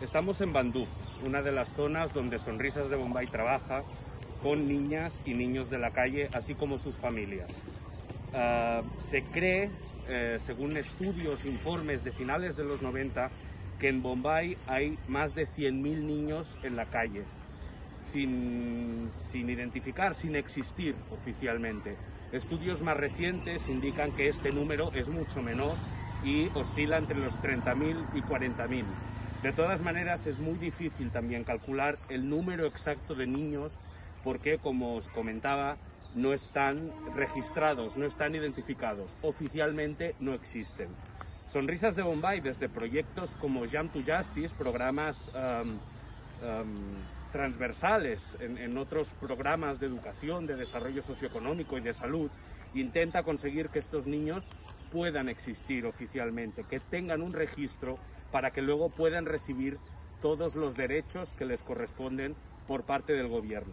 Estamos en Bandú, una de las zonas donde Sonrisas de Bombay trabaja con niñas y niños de la calle, así como sus familias. Uh, se cree, eh, según estudios, informes de finales de los 90, que en Bombay hay más de 100.000 niños en la calle, sin, sin identificar, sin existir oficialmente. Estudios más recientes indican que este número es mucho menor y oscila entre los 30.000 y 40.000. De todas maneras, es muy difícil también calcular el número exacto de niños porque, como os comentaba, no están registrados, no están identificados. Oficialmente no existen. Sonrisas de Bombay, desde proyectos como Jump to Justice, programas um, um, transversales en, en, otros programas de educación, de desarrollo socioeconómico y de salud, intenta conseguir que estos niños puedan existir oficialmente, que tengan un registro para que luego puedan recibir todos los derechos que les corresponden por parte del gobierno.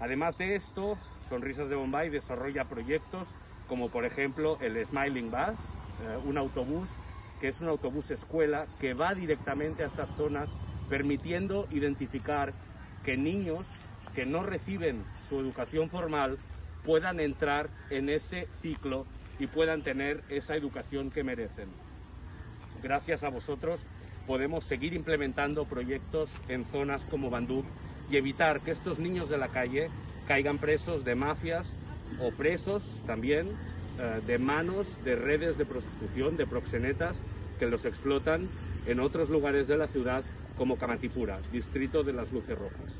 Además de esto, Sonrisas de Bombay desarrolla proyectos como por ejemplo el Smiling Bus, eh, un autobús que es un autobús escuela que va directamente a estas zonas permitiendo identificar que niños que no reciben su educación formal puedan entrar en ese ciclo y puedan tener esa educación que merecen gracias a vosotros podemos seguir implementando proyectos en zonas como Bandú y evitar que estos niños de la calle caigan presos de mafias o presos también eh, de manos de redes de prostitución, de proxenetas que los explotan en otros lugares de la ciudad como Camatipura, distrito de las Luces Rojas.